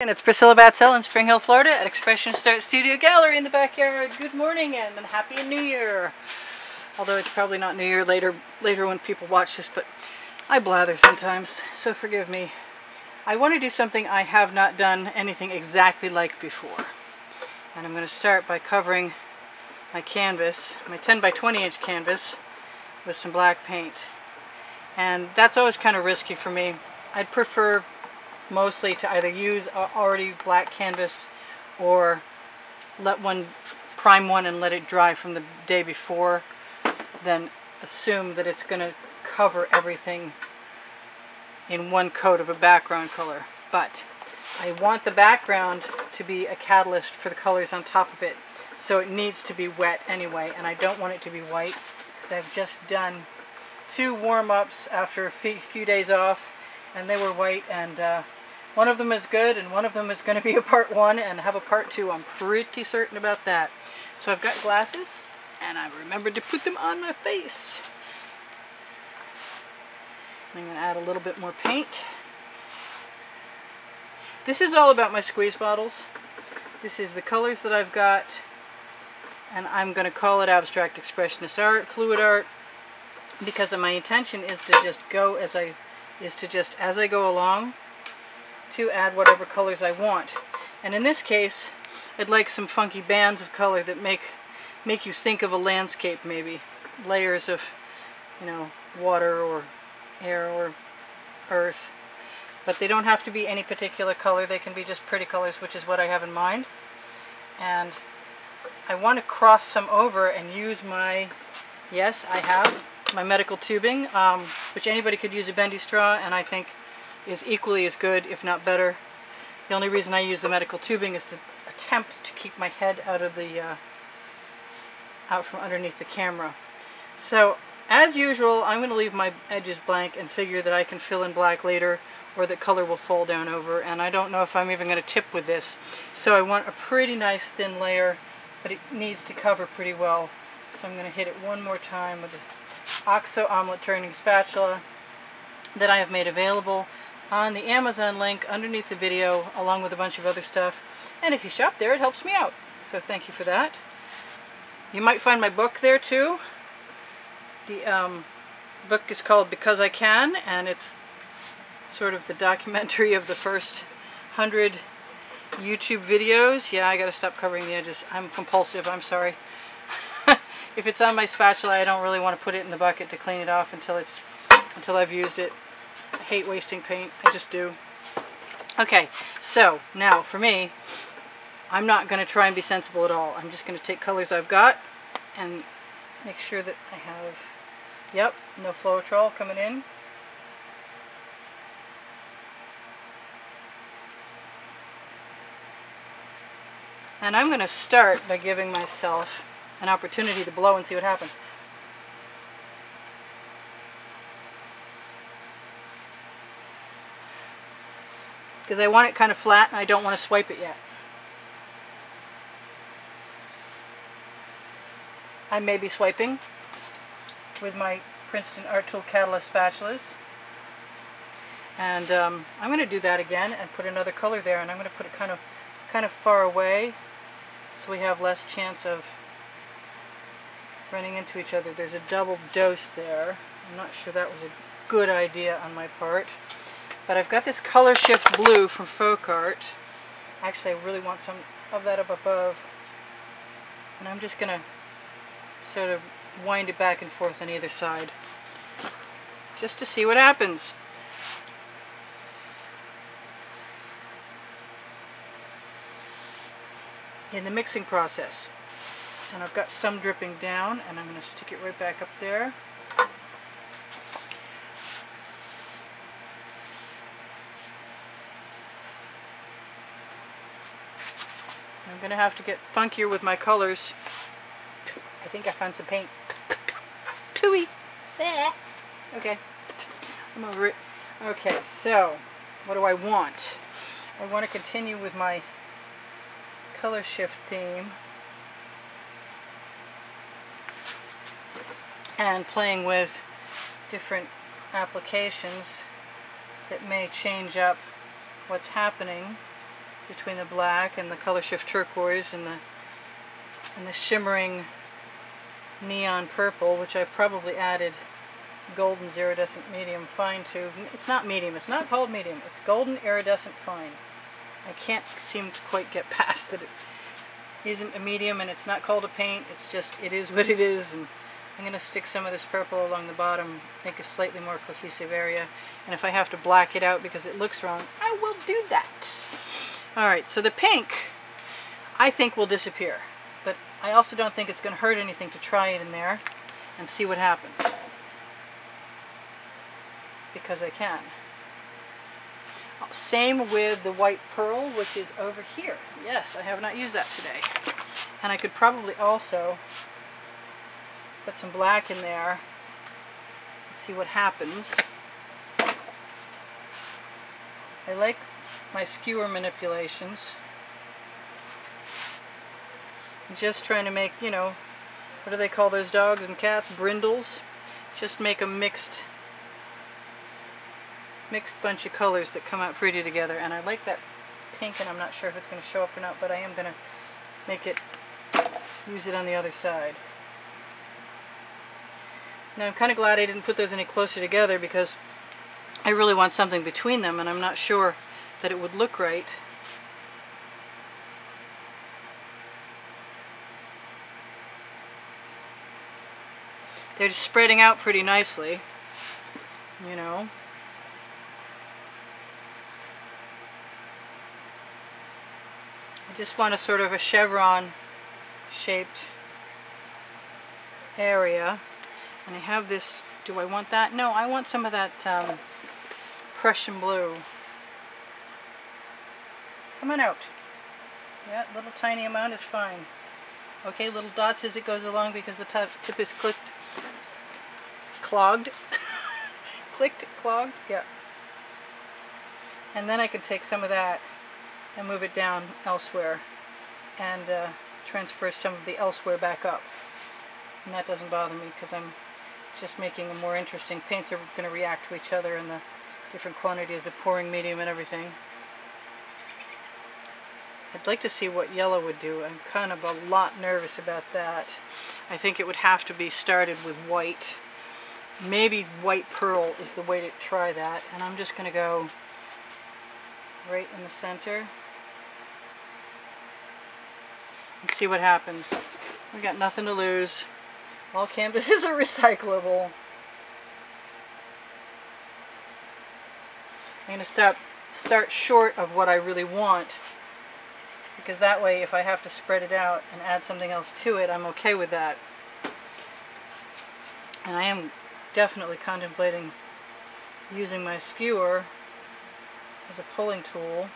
And it's Priscilla Batzell in Spring Hill, Florida at Expressionist Art Studio Gallery in the backyard. Good morning and Happy New Year. Although it's probably not New Year later, later when people watch this, but I blather sometimes, so forgive me. I want to do something I have not done anything exactly like before. And I'm going to start by covering my canvas, my 10 by 20 inch canvas, with some black paint. And that's always kind of risky for me. I'd prefer mostly to either use already black canvas or let one prime one and let it dry from the day before then assume that it's going to cover everything in one coat of a background color. But I want the background to be a catalyst for the colors on top of it so it needs to be wet anyway and I don't want it to be white because I've just done two warm-ups after a few days off and they were white and uh, one of them is good and one of them is going to be a part one and have a part two. I'm pretty certain about that. So I've got glasses and I remembered to put them on my face. I'm going to add a little bit more paint. This is all about my squeeze bottles. This is the colors that I've got and I'm going to call it abstract expressionist art, fluid art, because my intention is to just go as I is to just as I go along to add whatever colors I want. And in this case, I'd like some funky bands of color that make make you think of a landscape maybe. Layers of, you know, water or air or earth. But they don't have to be any particular color. They can be just pretty colors, which is what I have in mind. And I want to cross some over and use my, yes, I have my medical tubing, um, which anybody could use a bendy straw, and I think is equally as good, if not better. The only reason I use the medical tubing is to attempt to keep my head out of the, uh, out from underneath the camera. So, as usual, I'm going to leave my edges blank and figure that I can fill in black later or that color will fall down over. And I don't know if I'm even going to tip with this. So I want a pretty nice thin layer, but it needs to cover pretty well. So I'm going to hit it one more time with the OXO omelet turning spatula that I have made available on the Amazon link underneath the video along with a bunch of other stuff. And if you shop there, it helps me out. So thank you for that. You might find my book there too. The um, book is called Because I Can and it's sort of the documentary of the first hundred YouTube videos. Yeah, I gotta stop covering the edges. I'm compulsive, I'm sorry. if it's on my spatula, I don't really want to put it in the bucket to clean it off until it's until I've used it. I hate wasting paint. I just do. Okay, so now for me, I'm not going to try and be sensible at all. I'm just going to take colors I've got and make sure that I have, yep, no Floetrol coming in. And I'm going to start by giving myself an opportunity to blow and see what happens. Because I want it kind of flat and I don't want to swipe it yet. I may be swiping with my Princeton Art Tool Catalyst spatulas. And um, I'm going to do that again and put another color there and I'm going to put it kind of kind of far away so we have less chance of running into each other. There's a double dose there. I'm not sure that was a good idea on my part. But I've got this color shift blue from Folk Art. Actually, I really want some of that up above. And I'm just going to sort of wind it back and forth on either side. Just to see what happens. in the mixing process. And I've got some dripping down and I'm going to stick it right back up there. I'm going to have to get funkier with my colors. I think I found some paint. Tooey! Eh. Okay. I'm over it. Okay, so what do I want? I want to continue with my color shift theme and playing with different applications that may change up what's happening between the black and the color shift turquoise and the and the shimmering neon purple, which I've probably added golden iridescent medium fine to. It's not medium, it's not called medium, it's golden iridescent fine. I can't seem to quite get past that it isn't a medium and it's not called a paint, it's just, it is what it is. And I'm going to stick some of this purple along the bottom, make a slightly more cohesive area. And if I have to black it out because it looks wrong, I will do that. Alright, so the pink, I think will disappear. But I also don't think it's going to hurt anything to try it in there and see what happens. Because I can. Same with the white pearl, which is over here. Yes, I have not used that today. And I could probably also put some black in there and see what happens. I like my skewer manipulations. I'm just trying to make, you know, what do they call those dogs and cats? Brindles. Just make a mixed mixed bunch of colors that come out pretty together. And I like that pink, and I'm not sure if it's going to show up or not, but I am going to make it, use it on the other side. Now I'm kind of glad I didn't put those any closer together because I really want something between them, and I'm not sure that it would look right. They're just spreading out pretty nicely, you know. I just want a sort of a chevron shaped area. And I have this, do I want that? No, I want some of that um, Prussian blue. Come on out. Yeah, little tiny amount is fine. Okay, little dots as it goes along because the tip is clicked, clogged. Clicked, clogged, yeah. And then I could take some of that and move it down elsewhere and uh, transfer some of the elsewhere back up. And that doesn't bother me because I'm just making a more interesting. Paints are going to react to each other and the different quantities of pouring medium and everything. I'd like to see what yellow would do. I'm kind of a lot nervous about that. I think it would have to be started with white. Maybe white pearl is the way to try that. And I'm just going to go right in the center and see what happens. We got nothing to lose. All canvases are recyclable. I'm going to stop, start short of what I really want because that way if I have to spread it out and add something else to it, I'm okay with that. And I am definitely contemplating using my skewer as a pulling tool.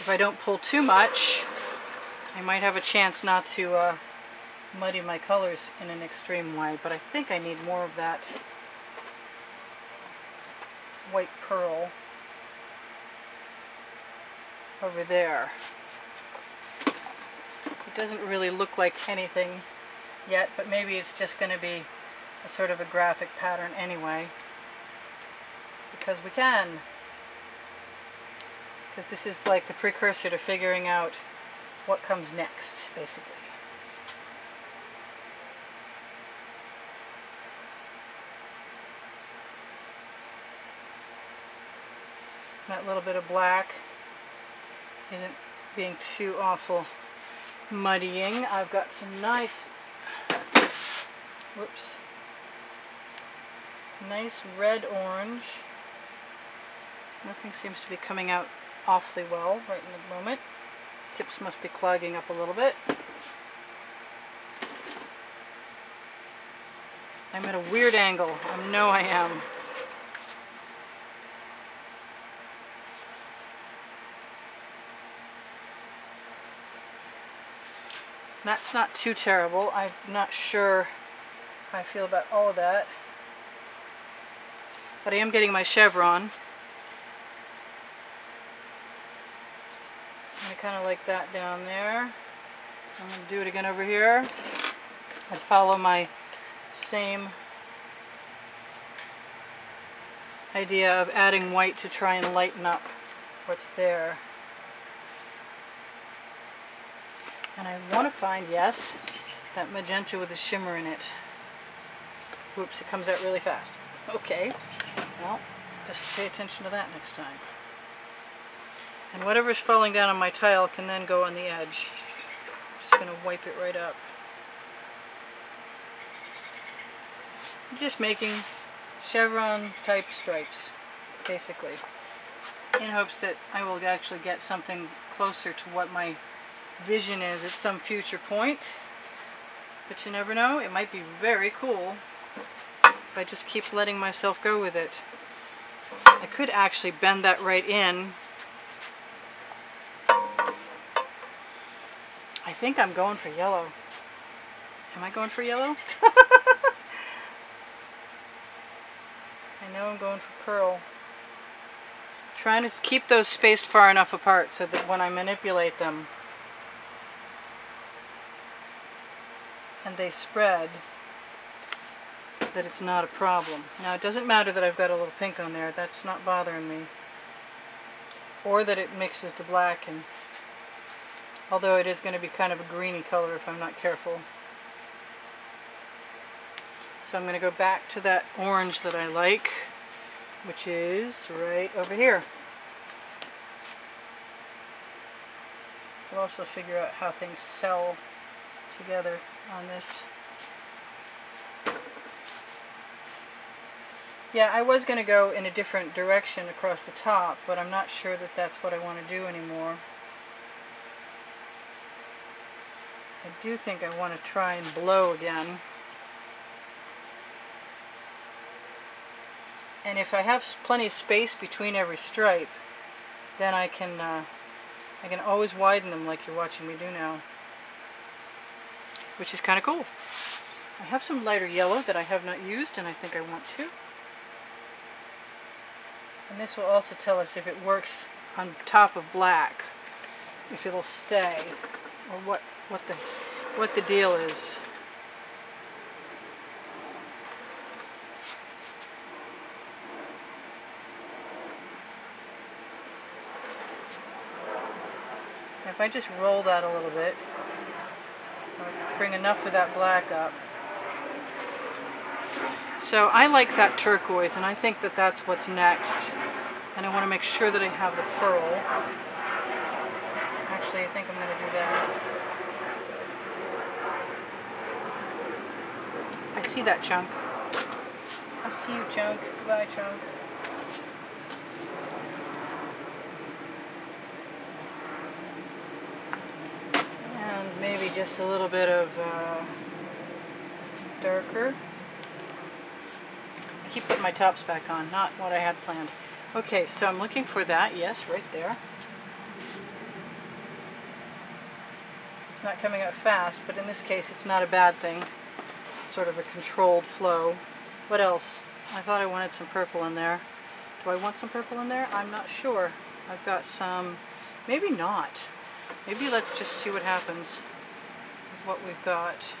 If I don't pull too much, I might have a chance not to uh, muddy my colors in an extreme way, but I think I need more of that white pearl over there. It doesn't really look like anything yet, but maybe it's just going to be a sort of a graphic pattern anyway. Because we can. Because this is like the precursor to figuring out what comes next, basically. That little bit of black isn't being too awful muddying. I've got some nice, whoops, nice red orange. Nothing seems to be coming out awfully well right in the moment. Tips must be clogging up a little bit. I'm at a weird angle. I know I am. That's not too terrible. I'm not sure how I feel about all of that. But I am getting my chevron. I kind of like that down there. I'm going to do it again over here. I follow my same idea of adding white to try and lighten up what's there. And I want to find, yes, that magenta with the shimmer in it. Whoops, it comes out really fast. Okay, well, best to pay attention to that next time. And whatever's falling down on my tile can then go on the edge. Just going to wipe it right up. Just making chevron type stripes, basically, in hopes that I will actually get something closer to what my vision is at some future point. But you never know, it might be very cool if I just keep letting myself go with it. I could actually bend that right in. I think I'm going for yellow. Am I going for yellow? I know I'm going for pearl. Trying to keep those spaced far enough apart so that when I manipulate them and they spread, that it's not a problem. Now it doesn't matter that I've got a little pink on there, that's not bothering me. Or that it mixes the black and although it is going to be kind of a greeny color if I'm not careful. So I'm going to go back to that orange that I like, which is right over here. We'll also figure out how things sell together on this. Yeah, I was going to go in a different direction across the top, but I'm not sure that that's what I want to do anymore. I do think I want to try and blow again. And if I have plenty of space between every stripe, then I can uh, I can always widen them like you're watching me do now. Which is kind of cool. I have some lighter yellow that I have not used and I think I want to. And this will also tell us if it works on top of black, if it'll stay, or what, what, the, what the deal is. if I just roll that a little bit, bring enough of that black up. So I like that turquoise and I think that that's what's next. And I want to make sure that I have the pearl. Actually, I think I'm going to do that. I see that chunk. I see you, chunk. Goodbye, chunk. maybe just a little bit of uh, darker. I keep putting my tops back on, not what I had planned. Okay, so I'm looking for that, yes, right there. It's not coming up fast, but in this case it's not a bad thing. It's sort of a controlled flow. What else? I thought I wanted some purple in there. Do I want some purple in there? I'm not sure. I've got some, maybe not. Maybe let's just see what happens what we've got.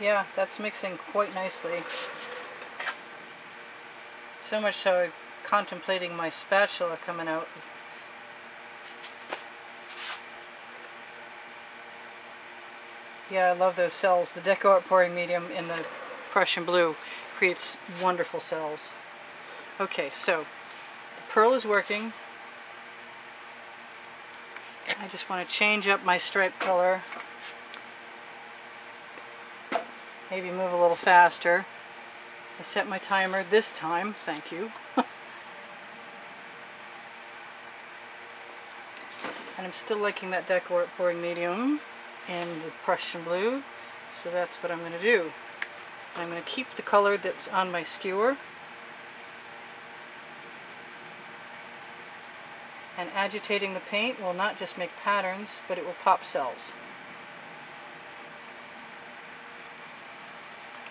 Yeah, that's mixing quite nicely. So much so I'm contemplating my spatula coming out Yeah, I love those cells. The Deco Art Pouring Medium in the Prussian Blue creates wonderful cells. Okay, so the pearl is working. I just want to change up my stripe color. Maybe move a little faster. I set my timer this time, thank you. and I'm still liking that Deco Art Pouring Medium in the Prussian blue. So that's what I'm going to do. I'm going to keep the color that's on my skewer. And agitating the paint will not just make patterns, but it will pop cells.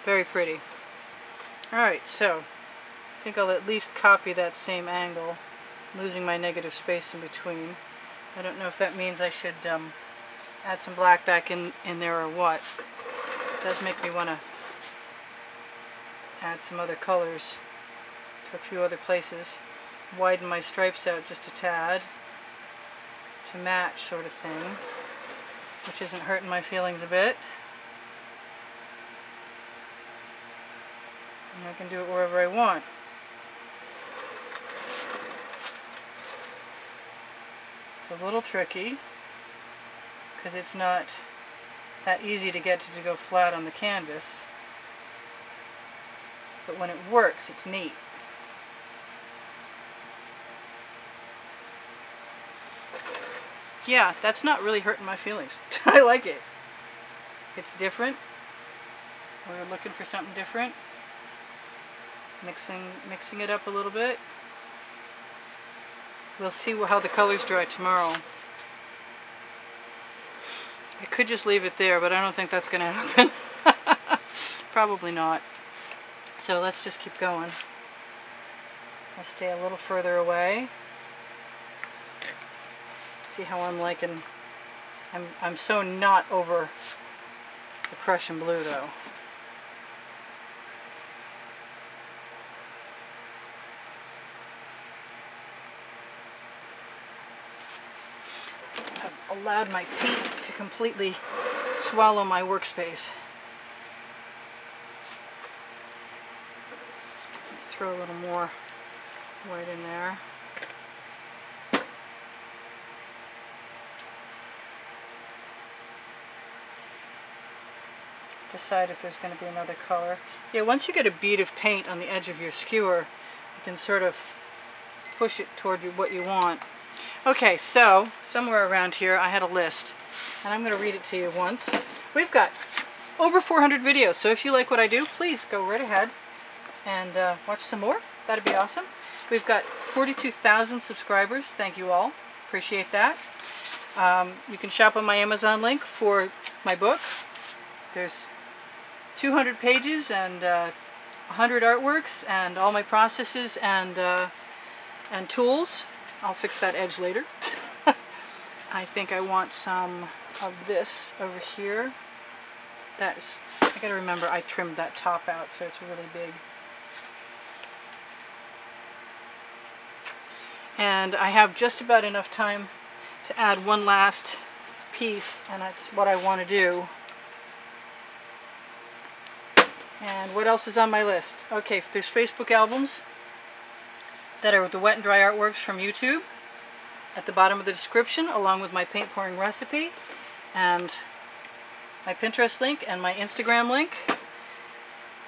Very pretty. Alright, so I think I'll at least copy that same angle, losing my negative space in between. I don't know if that means I should um, add some black back in, in there or what. It does make me want to add some other colors to a few other places. Widen my stripes out just a tad to match sort of thing, which isn't hurting my feelings a bit. And I can do it wherever I want. It's a little tricky because it's not that easy to get to, go flat on the canvas. But when it works, it's neat. Yeah, that's not really hurting my feelings. I like it. It's different. We're looking for something different. Mixing, mixing it up a little bit. We'll see how the colors dry tomorrow. I could just leave it there, but I don't think that's going to happen. Probably not. So let's just keep going. I'll stay a little further away. See how I'm liking... I'm, I'm so not over the Prussian blue, though. Allowed my paint to completely swallow my workspace. Let's throw a little more white in there. Decide if there's going to be another color. Yeah, once you get a bead of paint on the edge of your skewer, you can sort of push it toward what you want. Okay, so somewhere around here I had a list, and I'm going to read it to you once. We've got over 400 videos, so if you like what I do, please go right ahead and uh, watch some more. That'd be awesome. We've got 42,000 subscribers. Thank you all. Appreciate that. Um, you can shop on my Amazon link for my book. There's 200 pages and uh, 100 artworks and all my processes and uh, and tools I'll fix that edge later. I think I want some of this over here. That is, I gotta remember I trimmed that top out so it's really big. And I have just about enough time to add one last piece and that's what I want to do. And what else is on my list? Okay, there's Facebook albums that are the wet and dry artworks from YouTube at the bottom of the description along with my paint pouring recipe and my Pinterest link and my Instagram link.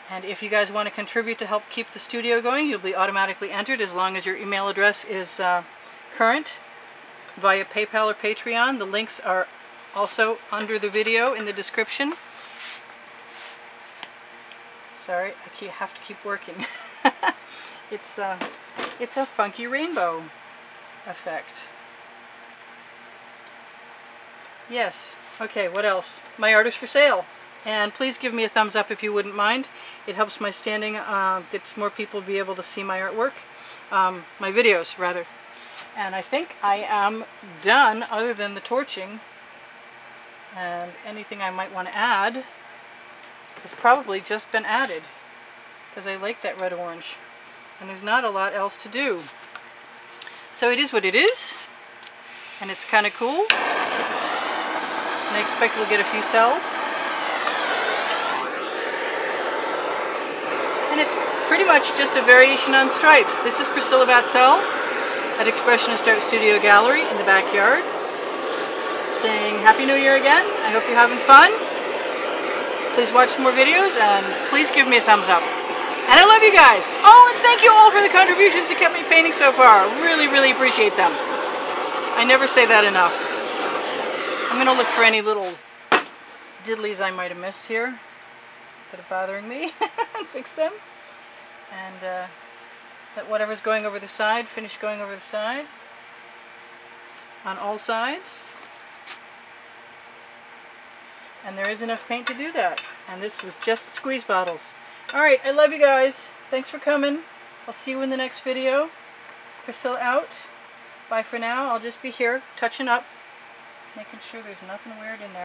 And if you guys want to contribute to help keep the studio going, you'll be automatically entered as long as your email address is uh, current via PayPal or Patreon. The links are also under the video in the description. Sorry, I have to keep working. it's uh, it's a funky rainbow effect. Yes. Okay, what else? My art is for sale. And please give me a thumbs up if you wouldn't mind. It helps my standing, uh, gets more people to be able to see my artwork. Um, my videos, rather. And I think I am done, other than the torching. And anything I might want to add has probably just been added. Because I like that red-orange and there's not a lot else to do. So it is what it is, and it's kind of cool. And I expect we'll get a few cells. And it's pretty much just a variation on stripes. This is Priscilla Batzell at Expressionist Art Studio Gallery in the backyard. Saying Happy New Year again. I hope you're having fun. Please watch more videos and please give me a thumbs up. And I love you guys. Oh, and thank you all for the contributions that kept me painting so far. Really, really appreciate them. I never say that enough. I'm going to look for any little diddlies I might have missed here that are bothering me and fix them. And uh, let whatever's going over the side finish going over the side on all sides. And there is enough paint to do that. And this was just squeeze bottles. Alright, I love you guys. Thanks for coming. I'll see you in the next video. Priscilla out. Bye for now. I'll just be here touching up. making sure there's nothing weird in there.